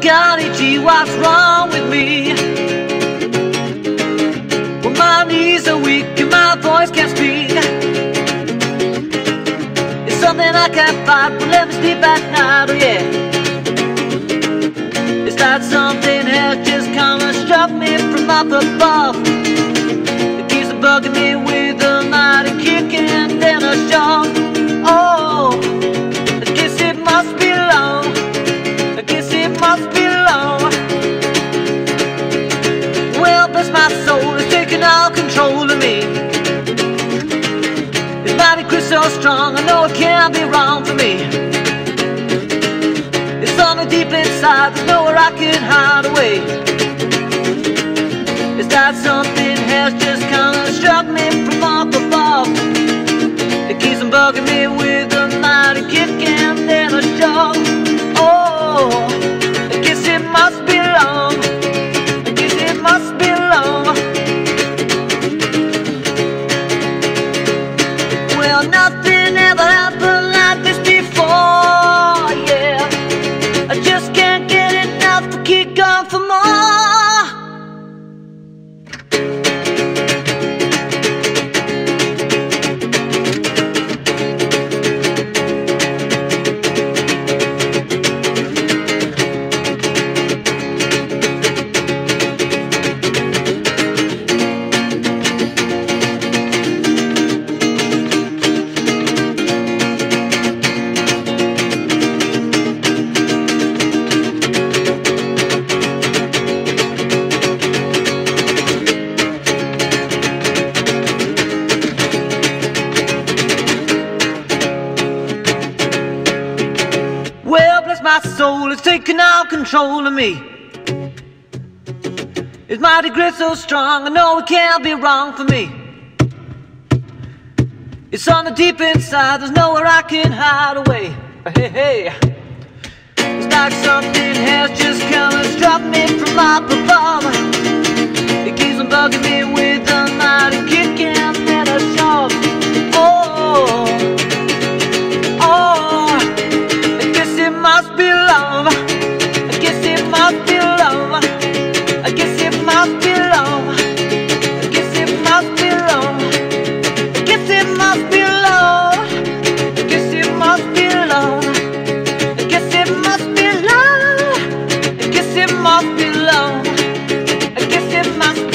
golly gee, what's wrong with me? Well, my knees are weak and my voice can't speak. It's something I can't fight, but let me sleep at night, oh yeah. It's like something has just come and struck me from up above. It keeps bugging me of me. It's mighty Chris so strong, I know it can't be wrong for me. It's on the deep inside, there's nowhere I can hide away. It's like something has just and struck me from up above. It keeps on bugging me my soul, it's taking all control of me. It's my degree so strong, I know it can't be wrong for me. It's on the deep inside, there's nowhere I can hide away. Hey, hey. It's like something has just come and struck me from up above. It keeps on bugging me my